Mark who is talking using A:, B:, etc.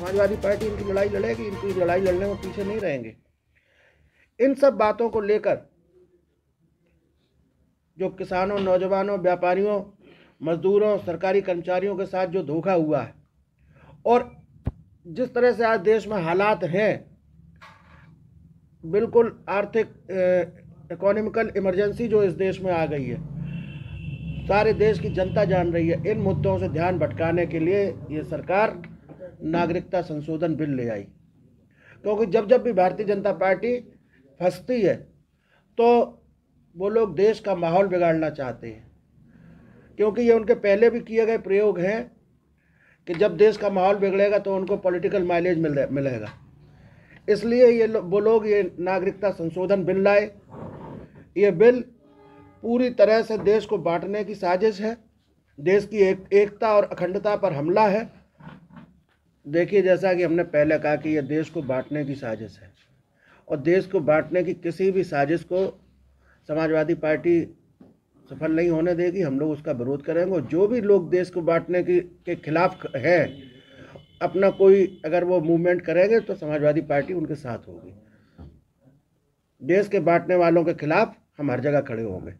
A: Samajwadi party इनकी लड़ाई लड़ेगी, इनकी लड़ाई लड़ने में पीछे नहीं रहेंगे। इन सब बातों को लेकर जो किसानों, नौजवानों, व्यापारियों, मजदूरों, सरकारी कर्मचारियों के साथ जो धोखा हुआ है, और जिस तरह से आज देश में हालात हैं, बिल्कुल आर्थिक इकोनॉमिकल इमरजेंसी जो इस देश में आ गई है, सारे देश की जनता जान रही है। इन मुद्दों से ध्यान भटकाने के लिए ये सरकार नागरिकता संशोधन बिल ले आई। क्योंकि जब जब भी भारतीय जनता पार्टी फंसती है तो वो लोग देश का माहौल बिगाड़ना चाहते हैं। क्योंकि ये उनके पहले भी किए गए प्रयोग हैं कि जब देश का माहौल बिगड़ेगा तो उनको पॉलिटिकल माइलेज मिल मिलेगा। इसलिए ये लो, वो लोग ये नागरिकता संशोधन बिल लाए। ये बिल पूरी तरह से देश को बांटने की साजिश है। देश की एक एकता और अखंडता पर हमला है। देखिए, जैसा कि हमने पहले कहा कि यह देश को बांटने की साजिश है और देश को बांटने की किसी भी साजिश को समाजवादी पार्टी सफल नहीं होने देगी। हम लोग उसका विरोध करेंगे और जो भी लोग देश को बांटने की, के खिलाफ हैं, अपना कोई अगर वो मूवमेंट करेंगे तो समाजवादी पार्टी उनके साथ होगी। देश के बांटने वालों के खिलाफ हम हर जगह खड़े होंगे।